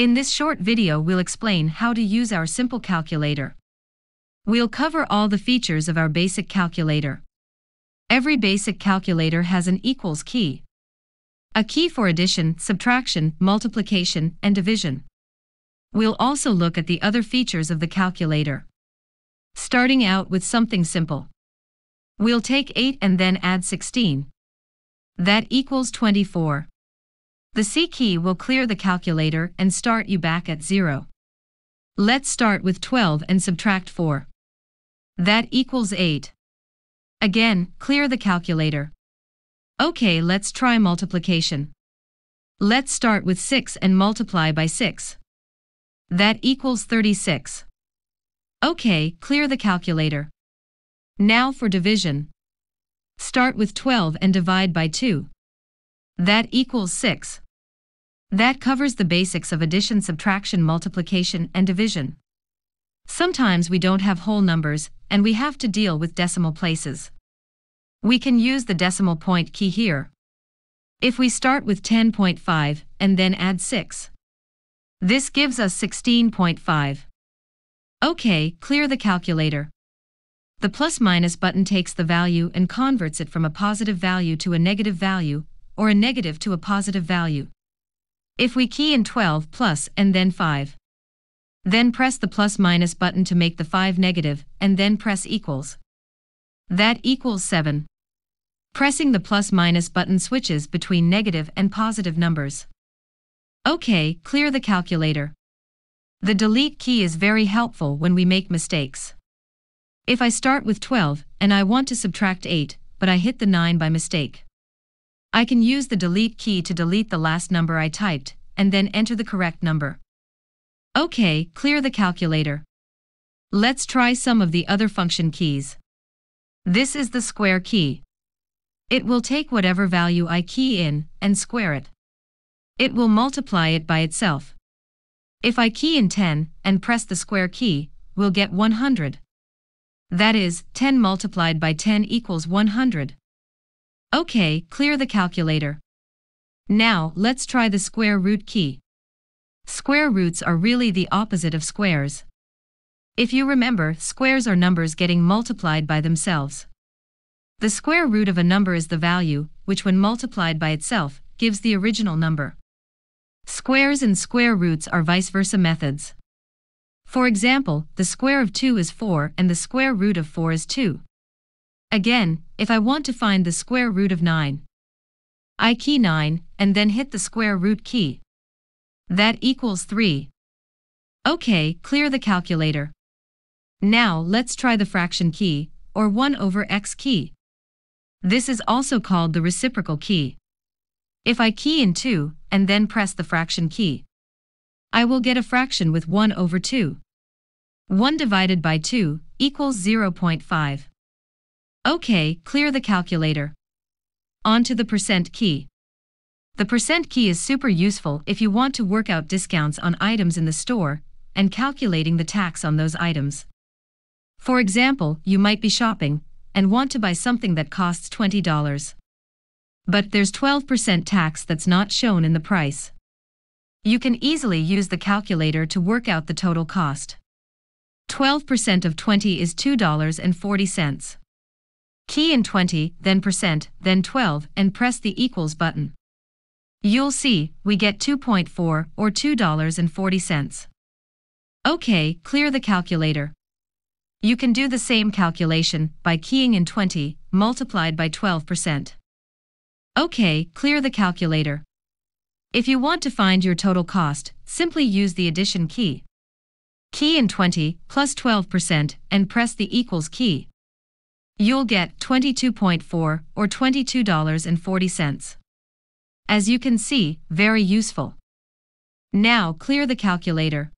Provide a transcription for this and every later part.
In this short video we'll explain how to use our simple calculator. We'll cover all the features of our basic calculator. Every basic calculator has an equals key. A key for addition, subtraction, multiplication, and division. We'll also look at the other features of the calculator. Starting out with something simple. We'll take 8 and then add 16. That equals 24. The C key will clear the calculator and start you back at 0. Let's start with 12 and subtract 4. That equals 8. Again, clear the calculator. Okay, let's try multiplication. Let's start with 6 and multiply by 6. That equals 36. Okay, clear the calculator. Now for division. Start with 12 and divide by 2. That equals 6. That covers the basics of addition, subtraction, multiplication, and division. Sometimes we don't have whole numbers, and we have to deal with decimal places. We can use the decimal point key here. If we start with 10.5 and then add 6, this gives us 16.5. OK, clear the calculator. The plus minus button takes the value and converts it from a positive value to a negative value, or a negative to a positive value. If we key in 12 plus and then 5, then press the plus minus button to make the 5 negative, and then press equals. That equals 7. Pressing the plus minus button switches between negative and positive numbers. OK, clear the calculator. The delete key is very helpful when we make mistakes. If I start with 12 and I want to subtract 8, but I hit the 9 by mistake. I can use the delete key to delete the last number I typed, and then enter the correct number. OK, clear the calculator. Let's try some of the other function keys. This is the square key. It will take whatever value I key in and square it. It will multiply it by itself. If I key in 10 and press the square key, we'll get 100. That is, 10 multiplied by 10 equals 100. OK, clear the calculator. Now, let's try the square root key. Square roots are really the opposite of squares. If you remember, squares are numbers getting multiplied by themselves. The square root of a number is the value, which when multiplied by itself, gives the original number. Squares and square roots are vice versa methods. For example, the square of 2 is 4 and the square root of 4 is 2. Again, if I want to find the square root of 9, I key 9 and then hit the square root key. That equals 3. OK, clear the calculator. Now let's try the fraction key, or 1 over x key. This is also called the reciprocal key. If I key in 2 and then press the fraction key, I will get a fraction with 1 over 2. 1 divided by 2 equals 0.5. OK, clear the calculator. On to the percent key. The percent key is super useful if you want to work out discounts on items in the store and calculating the tax on those items. For example, you might be shopping and want to buy something that costs $20. But there's 12% tax that's not shown in the price. You can easily use the calculator to work out the total cost. 12% of 20 is $2.40. Key in 20, then percent, then 12, and press the equals button. You'll see, we get 2.4 or $2.40. OK, clear the calculator. You can do the same calculation by keying in 20 multiplied by 12%. OK, clear the calculator. If you want to find your total cost, simply use the addition key. Key in 20 plus 12% and press the equals key. You'll get 22.4 or $22.40. As you can see, very useful. Now clear the calculator.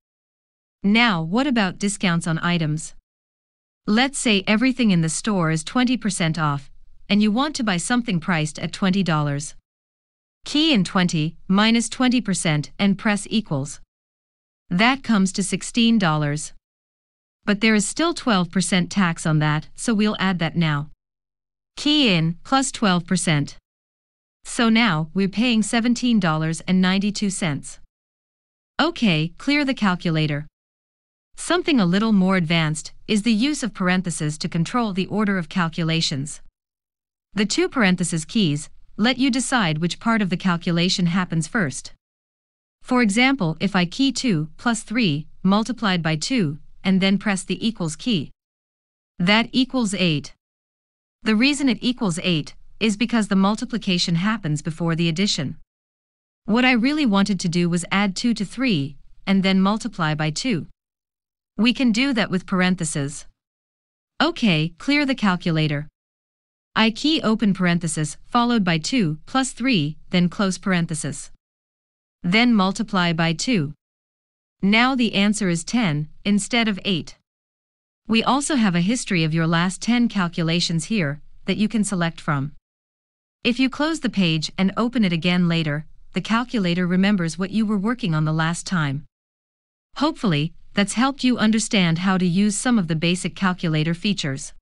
Now what about discounts on items? Let's say everything in the store is 20% off, and you want to buy something priced at $20. Key in 20 minus 20% and press equals. That comes to $16. But there is still 12% tax on that, so we'll add that now. Key in plus 12%. So now we're paying $17.92. Okay, clear the calculator. Something a little more advanced is the use of parentheses to control the order of calculations. The two parentheses keys let you decide which part of the calculation happens first. For example, if I key 2 plus 3 multiplied by 2 and then press the equals key, that equals 8. The reason it equals 8 is because the multiplication happens before the addition. What I really wanted to do was add 2 to 3 and then multiply by 2. We can do that with parentheses. Okay, clear the calculator. I key open parenthesis followed by 2 plus 3, then close parenthesis. Then multiply by 2. Now the answer is 10 instead of 8. We also have a history of your last 10 calculations here that you can select from. If you close the page and open it again later, the calculator remembers what you were working on the last time. Hopefully, that's helped you understand how to use some of the basic calculator features.